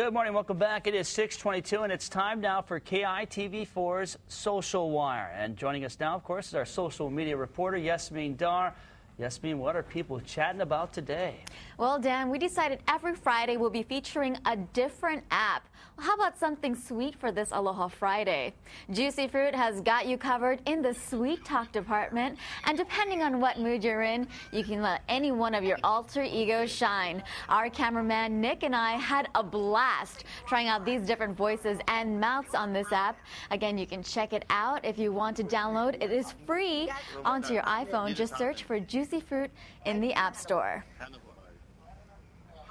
Good morning. Welcome back. It is 622, and it's time now for KITV4's Social Wire. And joining us now, of course, is our social media reporter, Yasmin Dar. Yasmin, what are people chatting about today? Well, Dan, we decided every Friday we'll be featuring a different app. Well, how about something sweet for this Aloha Friday? Juicy Fruit has got you covered in the sweet talk department. And depending on what mood you're in, you can let any one of your alter egos shine. Our cameraman Nick and I had a blast trying out these different voices and mouths on this app. Again, you can check it out if you want to download. It is free onto your iPhone. Just search for Juicy Juicy Fruit in the App Store.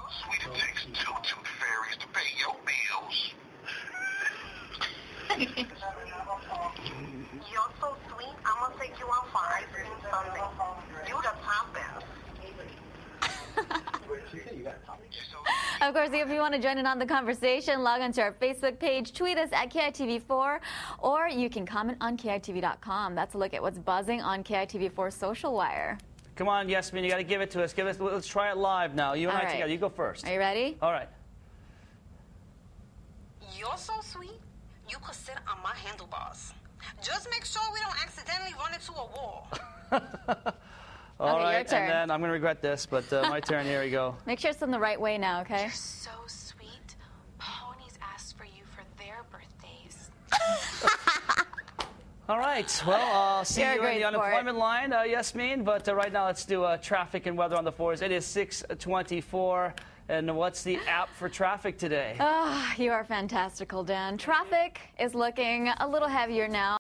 Sweet, it takes two tooth fairies to pay your bills. You're so sweet, I'm gonna take you out for ice cream Sunday. You the. Of course, if you want to join in on the conversation, log on to our Facebook page, tweet us at KITV4, or you can comment on KITV.com. That's a look at what's buzzing on KITV4 Social Wire. Come on, Yasmin, you got to give it to us. Give us. Let's try it live now. You and All I right. together. You go first. Are you ready? All right. You're so sweet, you could sit on my handlebars. Just make sure we don't accidentally run into a wall. All Okay, your right, turn. and then I'm going to regret this, but uh, my turn. Here we go. Make sure it's in the right way now, okay? You're so sweet. Ponies asked for you for their birthdays. All right. Well, I'll see You're you in the unemployment line, uh, Yasmin. But uh, right now, let's do uh, traffic and weather on the fours. It is 624. And what's the app for traffic today? Ah, you are fantastical, Dan. Traffic is looking a little heavier now.